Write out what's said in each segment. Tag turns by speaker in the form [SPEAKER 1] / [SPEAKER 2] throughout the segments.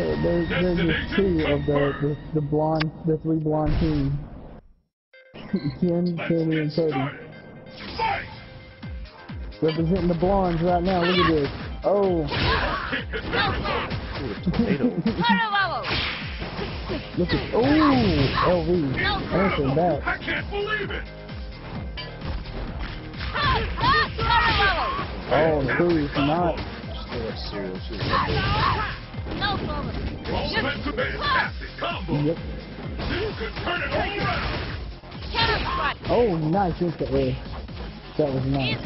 [SPEAKER 1] there, there's, there's just two of the, the, the blonde, the three blonde teams. Ken, Kenny, and Cody. Representing the blondes right now, look at this. Oh,
[SPEAKER 2] Ooh,
[SPEAKER 1] look at, oh, LV. Answering back.
[SPEAKER 3] I can't believe it!
[SPEAKER 1] Oh, Cruz, not.
[SPEAKER 2] Still that cereal. She's like,
[SPEAKER 3] Oh, that's a fantastic combo!
[SPEAKER 1] Yep.
[SPEAKER 3] This could turn it all around!
[SPEAKER 1] Oh, nice into air. That was nice.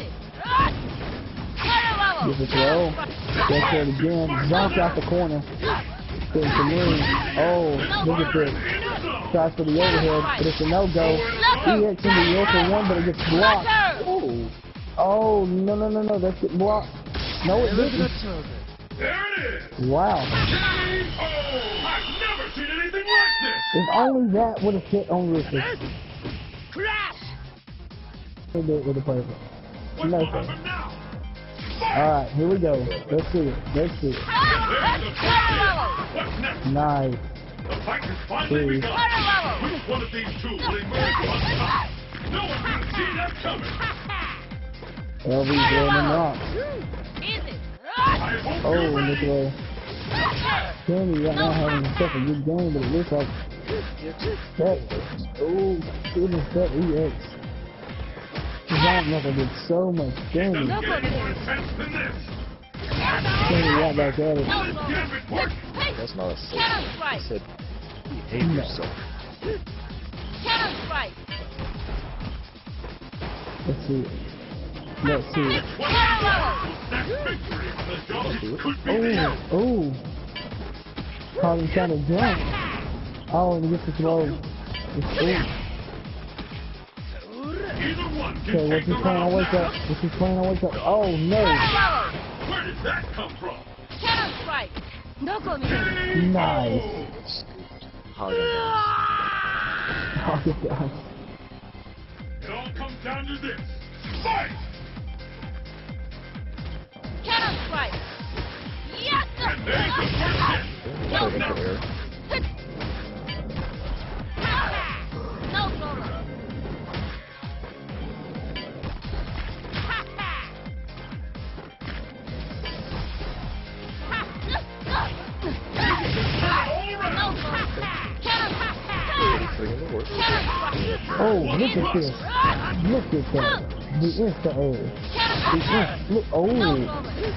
[SPEAKER 1] Give it throw. Go for it again. Zonk out the corner. Then to me. Oh, look at this. Tries for the overhead, but it's a no-go. He EX in the air for one, but it gets blocked. Oh, oh, no, no, no, no, that's getting blocked. No, it didn't.
[SPEAKER 3] There it is!
[SPEAKER 1] Wow.
[SPEAKER 3] I've never seen anything like this!
[SPEAKER 1] If only that would have hit on Rufus. Crash! They do it with purple.
[SPEAKER 3] What
[SPEAKER 1] No? Alright, here we go. Let's see it. Let's see it. Nice.
[SPEAKER 3] The fight has finally begun. Which one of these two will emerge on top? No one can see that coming.
[SPEAKER 1] Rock. Oh, and this way. Kenny right now having himself a good game, but it looks like that. Oh, goodness, that EX. Giant Knuckle did so much damage. Kenny right back at it.
[SPEAKER 2] That's not a safe. I said, behave
[SPEAKER 1] No.
[SPEAKER 2] yourself.
[SPEAKER 1] Let's see no, see. Oh, oh. Probably trying to jump. Oh, and he gets the throw. Okay, what's his plan?
[SPEAKER 3] I
[SPEAKER 1] wake up. What's his plan? I wake up. Oh, no.
[SPEAKER 3] Where did that come from?
[SPEAKER 4] Shadow Strike.
[SPEAKER 1] Nice.
[SPEAKER 2] Hard.
[SPEAKER 1] Oh, Hard.
[SPEAKER 3] It all comes down to this. Fight!
[SPEAKER 1] Oh, look at this. Look at that. The insta air. The insta, look, oh.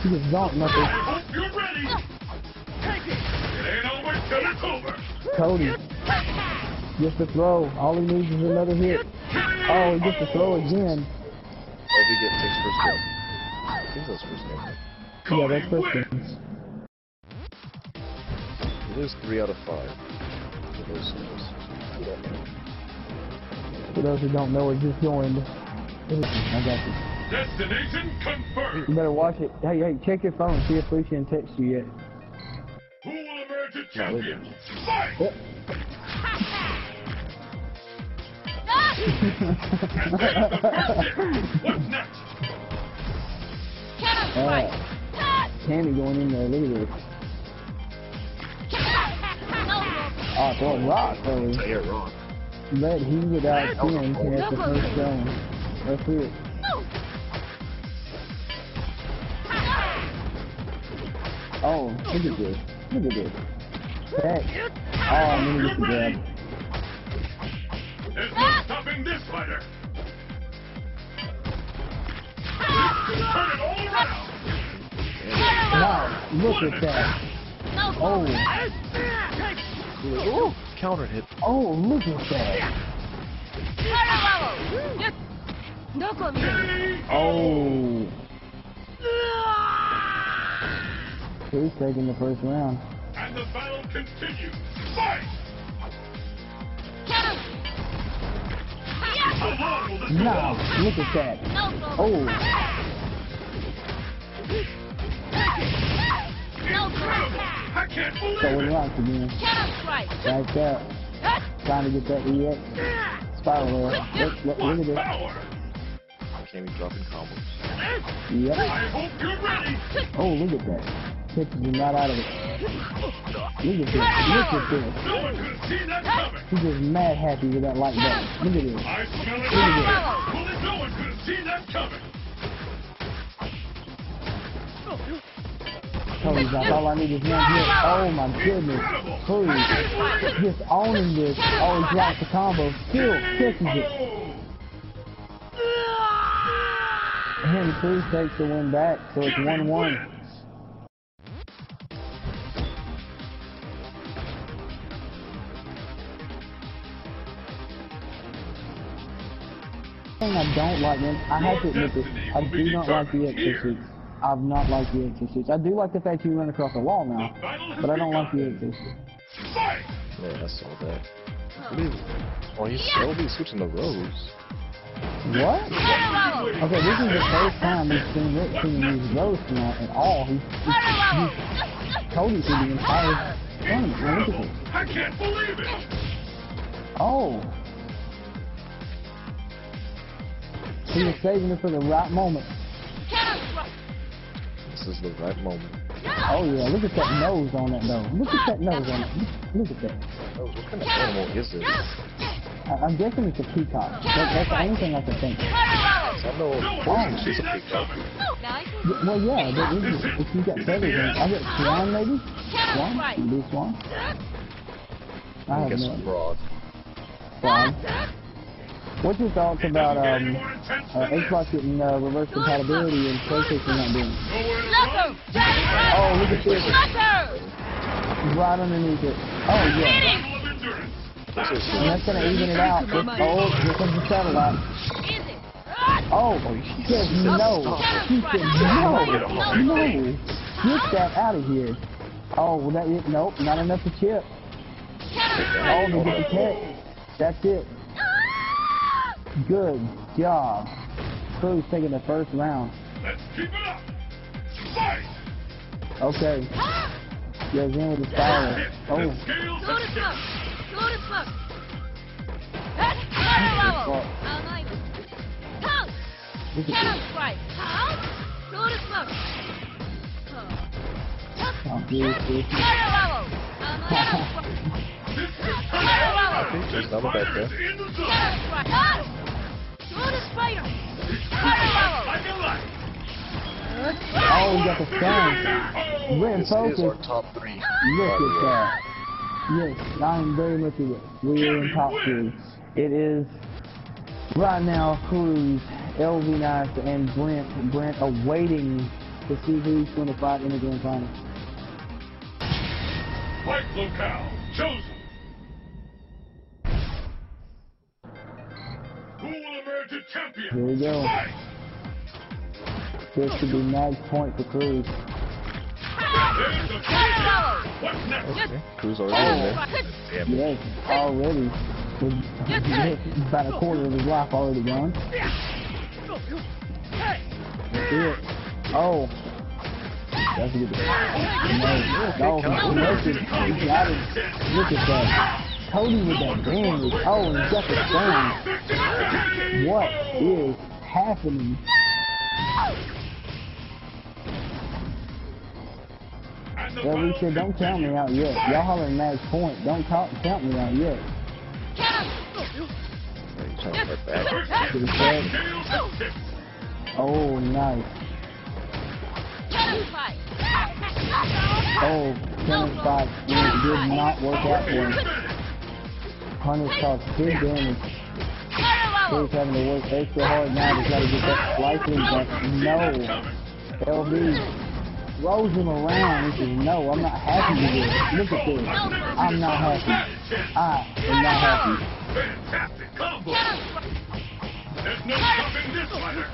[SPEAKER 1] He just zonked
[SPEAKER 3] I
[SPEAKER 1] nothing.
[SPEAKER 3] hope you're ready. It ain't over till it's over.
[SPEAKER 1] Cody gets the throw. All he needs is another hit. Oh, he gets the throw again.
[SPEAKER 2] LV get takes first game. I think that's first game.
[SPEAKER 1] Yeah, that's first
[SPEAKER 3] wins.
[SPEAKER 1] things.
[SPEAKER 2] It is three out of five. For those who don't know.
[SPEAKER 1] For those who don't know, it just joined. I got you.
[SPEAKER 3] Destination confirmed.
[SPEAKER 1] You better watch it. Hey, hey, check your phone. See if Lucian texted you yet.
[SPEAKER 3] Who will emerge a champion?
[SPEAKER 2] didn't.
[SPEAKER 3] Fight! Oh.
[SPEAKER 1] Yep.
[SPEAKER 3] What's next?
[SPEAKER 4] Cannon
[SPEAKER 1] Alright.
[SPEAKER 4] strike.
[SPEAKER 1] Cammy going in there. Look at this. Oh, throwing rock, Cody.
[SPEAKER 2] It's air rock.
[SPEAKER 1] But he without Ken can have the first zone. That's it. Oh, look at this. Look at this. Heck. Oh, I'm gonna get the grab.
[SPEAKER 3] There's no stopping this fighter. Turn it all around.
[SPEAKER 1] Wow, look at that. Oh,
[SPEAKER 2] Ooh, counter hit.
[SPEAKER 1] oh, look at that. Oh. He's taking the first round.
[SPEAKER 3] And the battle continues. Fight! No,
[SPEAKER 1] look at that. Oh.
[SPEAKER 3] I can't believe
[SPEAKER 1] so
[SPEAKER 3] it.
[SPEAKER 1] Trying to get that EX. Spiral. Look, look, look at this
[SPEAKER 3] power!
[SPEAKER 2] Can't be dropping combos.
[SPEAKER 1] Yep.
[SPEAKER 3] I hope you're ready!
[SPEAKER 1] Oh, look at that. catches him right out of it. Look at this. Look at this.
[SPEAKER 3] No one could have seen that coming.
[SPEAKER 1] He's just mad happy with that light button. Look at this.
[SPEAKER 3] I smell it.
[SPEAKER 1] Look at
[SPEAKER 3] Well, no one could have seen that coming.
[SPEAKER 1] Cody's like, all I need is one hit. Oh my goodness. Cruz just owning this. Oh, he drops the combo. Still catches it. And Cruz takes the win back, so it's 1-1. thing I don't like, man, I have to admit this, I do not like the Exorcist. I've not liked the Exorcist. I do like the fact you run across a wall now, but I don't like the.
[SPEAKER 3] Fight!
[SPEAKER 2] Yeah, I saw that. Oh, he's slowly switching the roles.
[SPEAKER 1] What? Okay, this is the first time we've seen Rick seen these ghosts now at all. He's, he's, he's Cody through the entire tournament. Now look at this.
[SPEAKER 3] I can't believe it!
[SPEAKER 1] Oh. He was saving it for the right moment.
[SPEAKER 2] This is the right moment.
[SPEAKER 1] Oh yeah, look at that nose on that though. Look at that nose on it. Look, look at that.
[SPEAKER 2] Oh, what kind of animal is this?
[SPEAKER 1] I'm guessing it's a peacock. That, that's the only thing I can think. of.
[SPEAKER 2] I know
[SPEAKER 3] No one
[SPEAKER 2] Poison,
[SPEAKER 3] could have
[SPEAKER 2] she's a peacock.
[SPEAKER 3] coming.
[SPEAKER 1] Well, yeah, but if, if you got feathers I get swan maybe? Swan? Do swan? I have no
[SPEAKER 2] broad.
[SPEAKER 1] Swan. What's your thoughts about
[SPEAKER 3] Doesn't get any
[SPEAKER 1] um, uh, Xbox getting uh, reverse compatibility and PlayStation not doing it?
[SPEAKER 3] this. Nowhere to run.
[SPEAKER 1] Oh, look at this. Right underneath it. Oh, yeah.
[SPEAKER 3] Battle of endurance.
[SPEAKER 1] And that's gonna even it out. Just, oh, here comes the satellite. Oh, he said no. He said no. No. Get that out of here. Oh, well, that is, nope, not enough to chip. Oh, they get the catch. That's it. Good job. Cruz taking the first round.
[SPEAKER 3] Let's keep it up. Fight!
[SPEAKER 1] Okay. Goes in with the.
[SPEAKER 3] Hit.
[SPEAKER 1] Oh,
[SPEAKER 3] The scales have tipped.
[SPEAKER 1] look at this. Oh, geez, geez.
[SPEAKER 3] This could turn out.
[SPEAKER 2] think
[SPEAKER 3] This
[SPEAKER 2] she's not a bad
[SPEAKER 3] fighter is
[SPEAKER 2] guy.
[SPEAKER 3] in the zone. Like a light.
[SPEAKER 1] We got the stun. We're in
[SPEAKER 2] This is our
[SPEAKER 1] focus.
[SPEAKER 2] top three.
[SPEAKER 1] Look at that. Yes, I'm very much aware. We are in top three. It is right now Cruz, LV Nice, and Brent. Brent awaiting to see who's going to fight in the grand final.
[SPEAKER 3] Fight locale chosen. Who will emerge a champion?
[SPEAKER 1] Here we go.
[SPEAKER 3] Fight!
[SPEAKER 1] This should be max point for Cruz.
[SPEAKER 2] Okay. Cruz already in there.
[SPEAKER 1] Yes, already. About a quarter of his life already gone. That's it. Oh. That's a good No, no, connected. He got it. Look at that. Cody with that damage. Oh, and he got the stun. What is happening? Well, we said, don't count me out yet. Y'all hollering max point. Don't count, count me out yet.
[SPEAKER 2] Are you trying to fight back?
[SPEAKER 1] Should have said,
[SPEAKER 3] Scales have tipped.
[SPEAKER 1] oh, nice. Oh, spot it did not work out for him. Punish caused big damage. He's having to work extra hard now to try to get that slightly, but no. LV throws him around. He says, no, I'm not happy with this. Look at this. I'm not happy. I am not happy.
[SPEAKER 3] Fantastic combo. There's no stopping this fighter.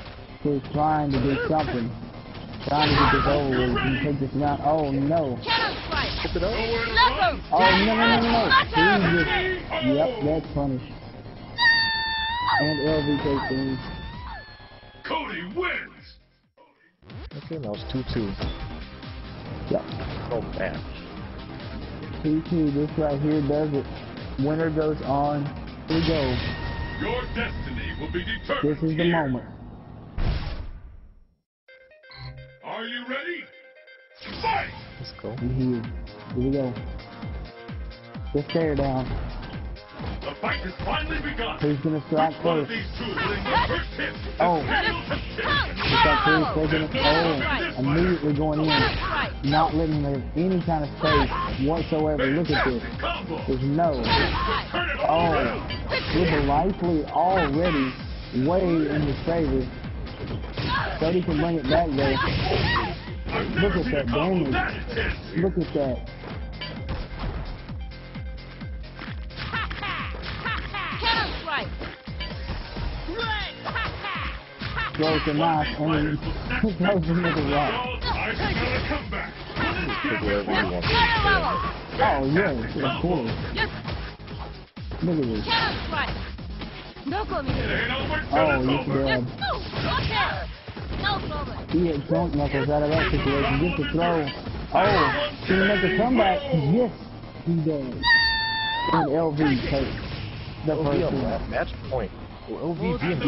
[SPEAKER 1] He's trying to do something. Trying to get this over with and take this round. Oh, no.
[SPEAKER 2] Pick it up.
[SPEAKER 3] Nowhere to run.
[SPEAKER 1] Oh, no, no, no, no, no. He just, yep, that's punished. And LV takes the.
[SPEAKER 3] Cody wins.
[SPEAKER 2] Okay, now it's 2-2.
[SPEAKER 1] Yep.
[SPEAKER 2] Oh, man.
[SPEAKER 1] 2-2, this right here does it. Winner goes on. Here we go.
[SPEAKER 3] Your destiny will be determined.
[SPEAKER 1] This is the
[SPEAKER 3] here.
[SPEAKER 1] moment.
[SPEAKER 3] Are you ready? Fight!
[SPEAKER 2] Let's go.
[SPEAKER 1] Here. Here we go. Just stare down.
[SPEAKER 3] The fight has finally begun.
[SPEAKER 1] Who's gonna strike
[SPEAKER 3] One of
[SPEAKER 1] first?
[SPEAKER 3] these two will emerge first hit.
[SPEAKER 1] Oh.
[SPEAKER 3] Title contention.
[SPEAKER 1] He's got. Oh, immediately going in. Not letting there any kind of space whatsoever. Look at this.
[SPEAKER 3] Fantastic.
[SPEAKER 1] There's no.
[SPEAKER 3] Turn
[SPEAKER 1] Oh,
[SPEAKER 3] around.
[SPEAKER 1] with the lively already way in his favor. Cody can bring it back though. Look at that
[SPEAKER 3] a
[SPEAKER 1] damage. Look at that. blows the knife and he blows the nigga rock. Oh, yeah, of course. Look at this. Oh,
[SPEAKER 4] you can grab.
[SPEAKER 1] He had drunk knuckles out of that situation. Get the throw. Oh, he make a comeback. Yes, he does. And LV takes the first one.
[SPEAKER 2] Oh, match point. Will LV be in the?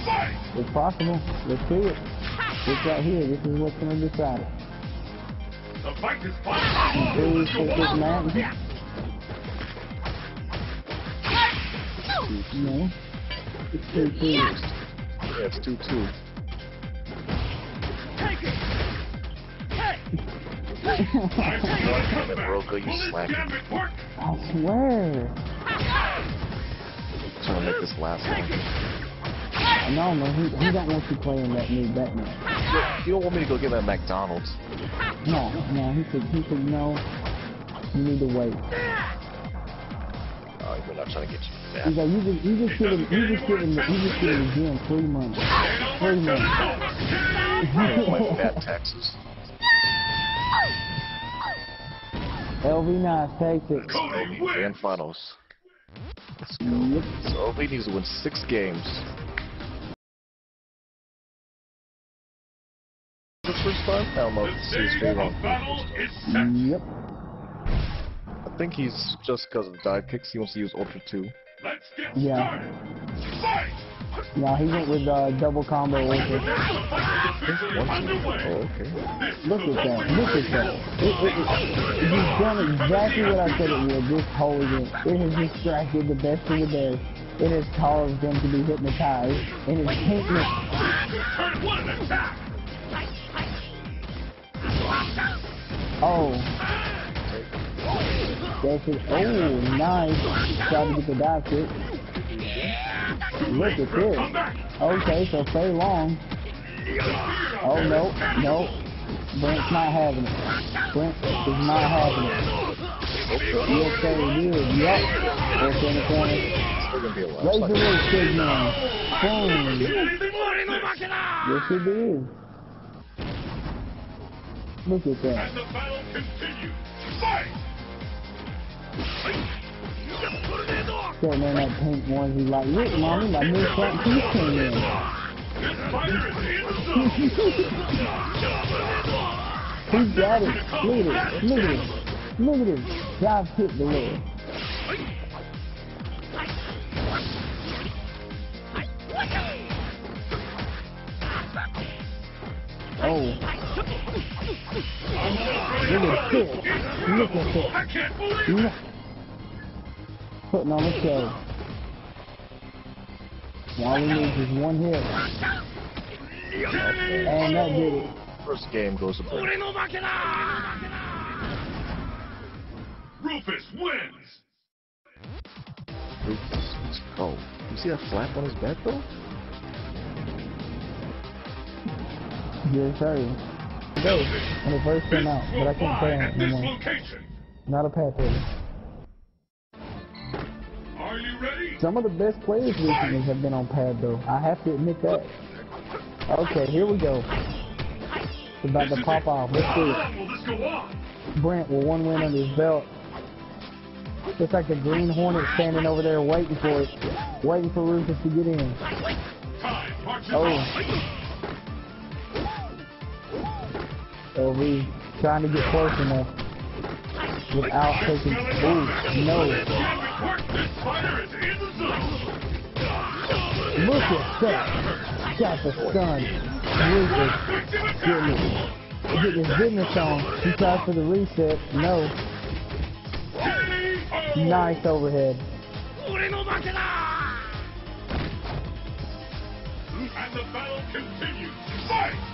[SPEAKER 3] Continues. Fight!
[SPEAKER 1] It's possible. Let's do it. This right here. This is what's going to decide it.
[SPEAKER 3] The fight is finally
[SPEAKER 1] Two,
[SPEAKER 3] over.
[SPEAKER 1] six, six, nine. No. It's two, two.
[SPEAKER 2] Yeah, it's 2 2.
[SPEAKER 3] I smell a comeback.
[SPEAKER 2] Roka, you
[SPEAKER 3] Will this
[SPEAKER 2] slacking.
[SPEAKER 3] gambit work?
[SPEAKER 1] I swear.
[SPEAKER 2] Trying to make this last one.
[SPEAKER 1] No, man, he, he don't want you playing that new Batman.
[SPEAKER 2] You don't want me to go get that McDonald's.
[SPEAKER 1] No, no, he said, he said, no, you need to wait.
[SPEAKER 2] Oh, we're not trying to get you
[SPEAKER 1] He's like, you just, you just give him, you just give him, you just give him the gym three months. Three months.
[SPEAKER 2] like bad taxes.
[SPEAKER 1] LV Nice takes it.
[SPEAKER 3] Cody
[SPEAKER 2] grand finals. Let's go. So LV needs to win six games. The first time? I don't know if this is very long.
[SPEAKER 3] battle is set.
[SPEAKER 1] Yep.
[SPEAKER 2] I think he's just because of the die kicks, he wants to use Ultra 2.
[SPEAKER 3] Let's get
[SPEAKER 1] Yeah.
[SPEAKER 3] started. Fight!
[SPEAKER 1] No, he went with uh, double combo with
[SPEAKER 3] The
[SPEAKER 1] it.
[SPEAKER 3] fight is officially
[SPEAKER 2] One, two.
[SPEAKER 3] underway.
[SPEAKER 2] Oh, okay.
[SPEAKER 1] Look at that. Look at that. It, it, it, he's done exactly what I said it would this whole event. It has distracted the best of the best. It has caused them to be hypnotized. And it's taken
[SPEAKER 3] Turn one attack.
[SPEAKER 1] Oh. That's it. Oh, nice. Tried to get the dive kick. Look at this. Okay, so Fei Long. Oh, no, no. Brent's not having it. Brent is not having it. Yes, sir, he did. Yep. That's in the corner.
[SPEAKER 2] Lot.
[SPEAKER 1] Razor Razor signal. Boom. Yes, it is. Look at that.
[SPEAKER 3] And the battle continues. Fight!
[SPEAKER 1] Sitting in that pink onesie like, look, mommy, my new front teeth came in.
[SPEAKER 3] This fighter is in the zone.
[SPEAKER 1] He got it. Look at it. Look at it. Look at it. Dive hit the leg. Oh, look at this. Look at this.
[SPEAKER 3] I can't believe it.
[SPEAKER 1] Putting on the show. All we need is one hit. And that did it.
[SPEAKER 2] First game goes to Brent.
[SPEAKER 3] Rufus wins.
[SPEAKER 2] Rufus, let's go. You see that flap on his back though?
[SPEAKER 1] Yes, sir. Go. When it first came out, but I can't play it anymore. Not a path holder.
[SPEAKER 3] Are you ready?
[SPEAKER 1] Some of the best players recently have been on pad though. I have to admit that. Okay, here we go. It's about
[SPEAKER 3] This
[SPEAKER 1] to pop
[SPEAKER 3] it.
[SPEAKER 1] off. Let's see it.
[SPEAKER 3] long will this go on?
[SPEAKER 1] Brent with one win under his belt. Looks like the Green Hornet standing over there waiting for it. Waiting for Rufus to get in.
[SPEAKER 3] Time
[SPEAKER 1] Oh.
[SPEAKER 3] on.
[SPEAKER 1] Trying to get close enough without taking. Ooh, no. Look at that. Got the stun. Getting it. get this business on. He tries for the reset. No. Nice overhead.
[SPEAKER 3] And the battle continues. Fight!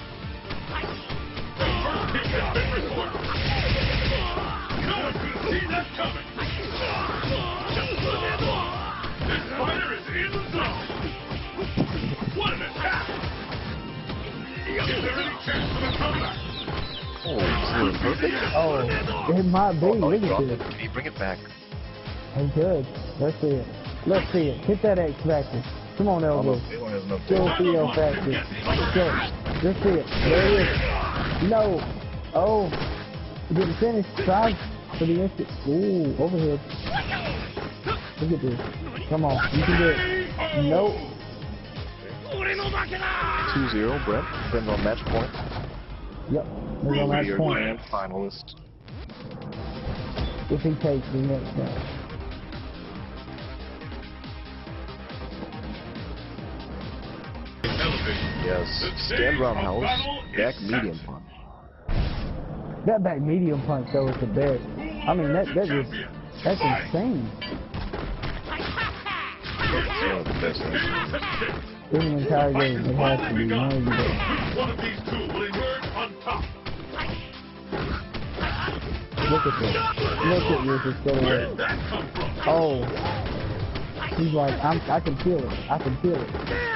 [SPEAKER 2] Oh, is it?
[SPEAKER 1] Oh, it might be.
[SPEAKER 2] Oh,
[SPEAKER 1] Look at this.
[SPEAKER 2] it. Can he bring it back?
[SPEAKER 1] He could. Let's see it. Let's see it. Hit that X factor. Come on,
[SPEAKER 2] Oh,
[SPEAKER 1] Elvis.
[SPEAKER 2] no, he has no
[SPEAKER 1] Still
[SPEAKER 2] tail.
[SPEAKER 1] Theo factor. Check. Let's see it. There it is. No. Oh. He didn't finish. Try for the instant. Ooh, overhead. Look at this. Come on. You can do it. Nope.
[SPEAKER 2] 2-0, Brent. Depends on match point.
[SPEAKER 1] Yep. There's on
[SPEAKER 2] Your
[SPEAKER 1] point.
[SPEAKER 2] grand finalist.
[SPEAKER 1] If he takes the next match.
[SPEAKER 2] Yes. Stand roundhouse. Back medium punch.
[SPEAKER 1] That back medium punch though is the best. I mean that that is that's insane.
[SPEAKER 2] It's the
[SPEAKER 1] entire game, it has to be one of best.
[SPEAKER 3] One these two.
[SPEAKER 1] Look at this. Look at this instead of
[SPEAKER 3] Where?
[SPEAKER 1] Oh. He's like, I'm, I can feel it. I can feel it.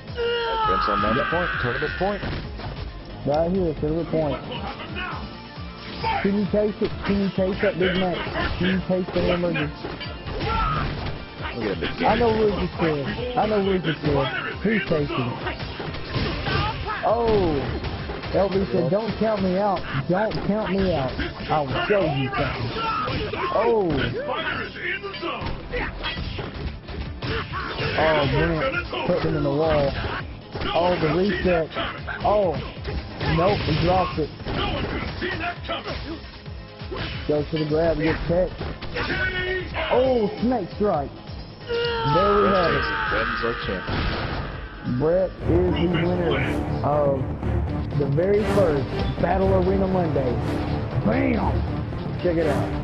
[SPEAKER 2] Brent's on match point. Tournament point.
[SPEAKER 1] Right here, silver point. Can you taste it? Can you taste that Big Mac? Can you taste the hamburger? I know Rufus said. I know Rufus said. He's tasting it. Oh. LV said, don't count me out. Don't count me out. I will show you something. Oh.
[SPEAKER 3] In the zone.
[SPEAKER 1] Oh, Brent put him in the wall. Oh, the reset. Oh. Nope, he dropped it. Goes to the grab, gets hit.
[SPEAKER 3] KO.
[SPEAKER 1] Oh, snake strike. There we have it.
[SPEAKER 2] Brent's our champion.
[SPEAKER 1] Brent is the winner of the very first Battle Arena Monday. Bam! Check it out.